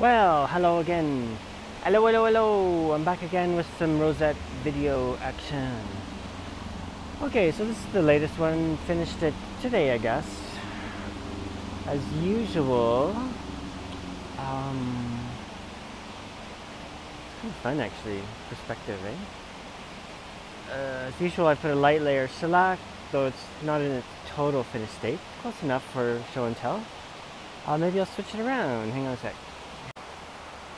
Well, hello again. Hello, hello, hello. I'm back again with some rosette video action. Okay, so this is the latest one. Finished it today, I guess. As usual. Um, fun, actually. Perspective, eh? Uh, as usual, I put a light layer shellac, though it's not in its total finished state. Close enough for show and tell. Uh, maybe I'll switch it around. Hang on a sec.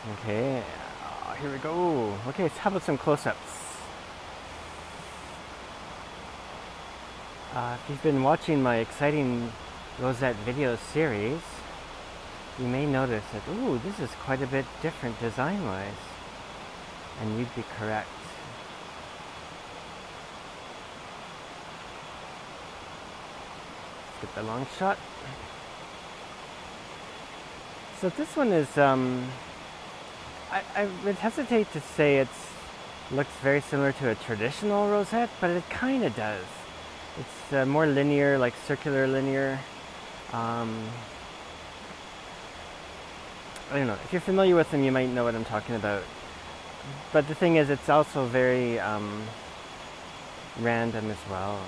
Okay, uh, here we go. Okay, how about some close-ups? Uh, if you've been watching my exciting Rosette video series, you may notice that, ooh, this is quite a bit different design-wise. And you'd be correct. Let's get the long shot. So this one is, um, I, would hesitate to say it looks very similar to a traditional rosette, but it kind of does. It's uh, more linear, like circular linear. Um, I don't know. If you're familiar with them, you might know what I'm talking about. But the thing is, it's also very um, random as well.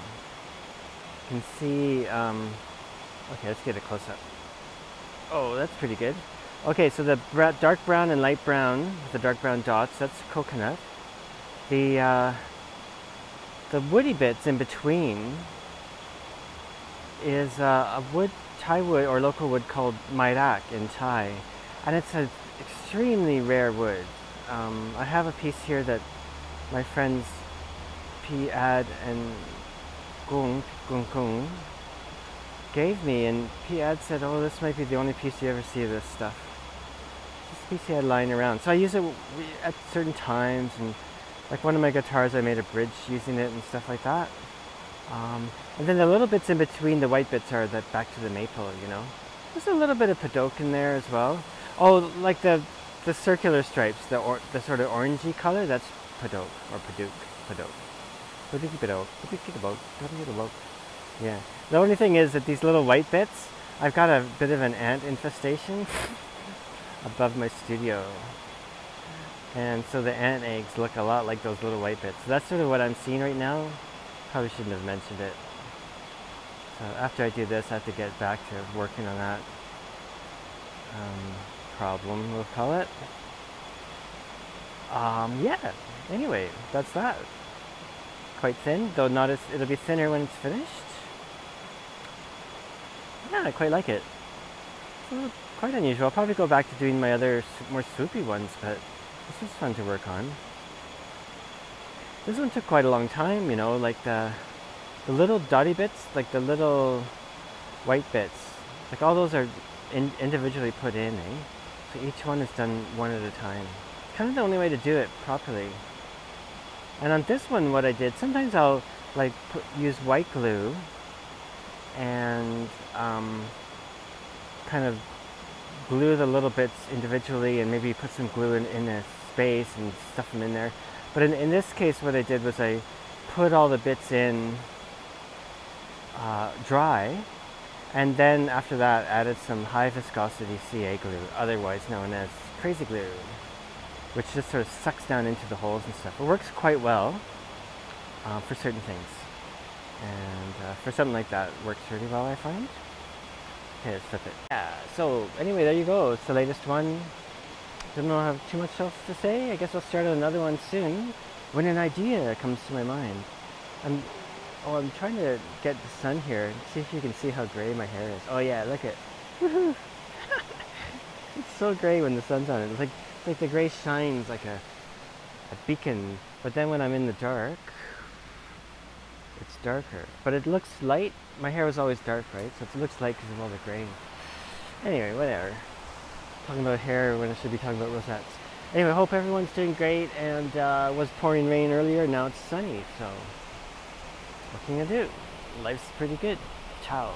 You can see, um, okay, let's get a close up. Oh, that's pretty good. Okay, so the dark brown and light brown, the dark brown dots, that's coconut. The uh, the woody bits in between is uh, a wood, Thai wood or local wood called mairak in Thai, and it's an extremely rare wood. Um, I have a piece here that my friends P. Ad and Gung Gung Gung gave me, and P. Ad said, "Oh, this might be the only piece you ever see of this stuff." Piece he had lying around. So I use it at certain times, and like one of my guitars, I made a bridge using it and stuff like that. Um, and then the little bits in between the white bits are the back to the maple, you know. There's a little bit of Padauk in there as well. Oh, like the the circular stripes, the or, the sort of orangey color, that's Padauk or Padauk, Padauk. Padauk, Padauk, Padauk. Yeah. The only thing is that these little white bits, I've got a bit of an ant infestation. above my studio. And so the ant eggs look a lot like those little white bits. So that's sort of what I'm seeing right now. Probably shouldn't have mentioned it. So after I do this, I have to get back to working on that um, problem, we'll call it. Um, yeah, anyway, that's that. Quite thin, though not as, it'll be thinner when it's finished. Yeah, I quite like it quite unusual. I'll probably go back to doing my other more swoopy ones, but this was fun to work on. This one took quite a long time, you know, like the, the little dotty bits, like the little white bits, like all those are in, individually put in, eh? So each one is done one at a time. Kind of the only way to do it properly. And on this one, what I did, sometimes I'll like put, use white glue and um, kind of glue the little bits individually and maybe put some glue in, in a space and stuff them in there. But in, in this case, what I did was I put all the bits in uh, dry and then after that added some high viscosity CA glue, otherwise known as crazy glue, which just sort of sucks down into the holes and stuff. It works quite well uh, for certain things. And uh, for something like that, works really well, I find. Let's flip it. Yeah, so anyway, there you go. It's the latest one. Don't know I have too much else to say. I guess I'll start another one soon when an idea comes to my mind. I'm, oh, I'm trying to get the sun here. See if you can see how gray my hair is. Oh yeah, look at, it's so gray when the sun's on it. It's like, like the gray shines like a, a beacon. But then when I'm in the dark, darker. But it looks light. My hair was always dark, right? So it looks light because of all the grain. Anyway, whatever. Talking about hair when I should be talking about rosettes. Anyway, hope everyone's doing great and uh, was pouring rain earlier. Now it's sunny, so what can you do? Life's pretty good. Ciao.